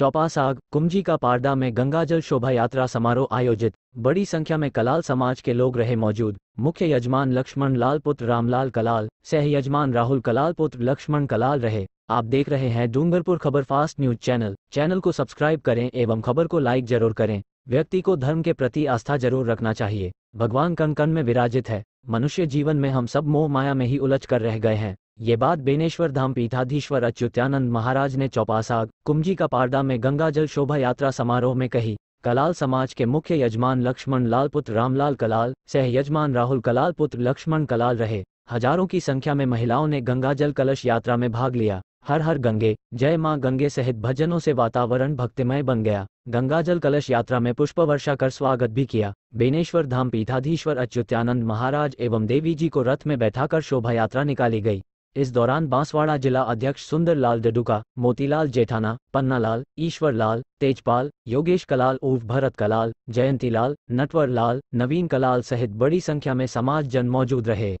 चौपासाग कुमजी का पारदा में गंगाजल शोभा यात्रा समारोह आयोजित। बड़ी संख्या में कलाल समाज के लोग रहे मौजूद। मुख्य यजमान लक्ष्मण लाल पुत्र रामलाल कलाल, सह यजमान राहुल कलाल पुत्र लक्ष्मण कलाल रहे। आप देख रहे हैं Dungarpur Khabar fast news channel. Channel को सब्सक्राइब करें एवं खबर को लाइक ज़रूर करें। व्यक्ति को धर्म के प्रति आस्था ज़रूर रखना चाहिए। भगवान कण कण में विराजित है। मनुष्य जीवन में हम सब मोह माया में ही उलझ कर रह गए हैं। ये बात बेनेश्वर धाम पीठाधीश्वर अच्युत्यानंद महाराज ने चौपासाग कुमजी का पारदा में गंगाजल शोभा यात्रा समारोह में कही। कलाल समाज के मुख्य यजमान लक्ष्मण लाल पुत्र रामलाल कलाल, सह यजमान राहुल कलाल पुत्र लक्ष्मण कलाल रहे। हज़ारों की संख्या में महिलाओं ने गंगाजल कलश यात्रा में भाग लिया। हर हर गंगे, जय माँ गंगे सहित भजनों से वातावरण भक्तिमय बन गया। गंगाजल कलश यात्रा में पुष्प वर्षा कर स्वागत भी किया। बेनेश्वर धाम पीठाधीश्वर अच्युत्यानंद महाराज एवं देवी जी को रथ में बैठाकर शोभा यात्रा निकाली गई। इस दौरान बांसवाड़ा जिला अध्यक्ष सुंदरलाल डडुका मोतीलाल जेठाना, पन्नालाल, ईश्वरलाल, तेजपाल, योगेश कलाल उर्फ़ भरत कलाल, जयंतीलाल, नटवरलाल नटवर लाल नवीन कलाल सहित बड़ी संख्या में समाज जन मौजूद रहे।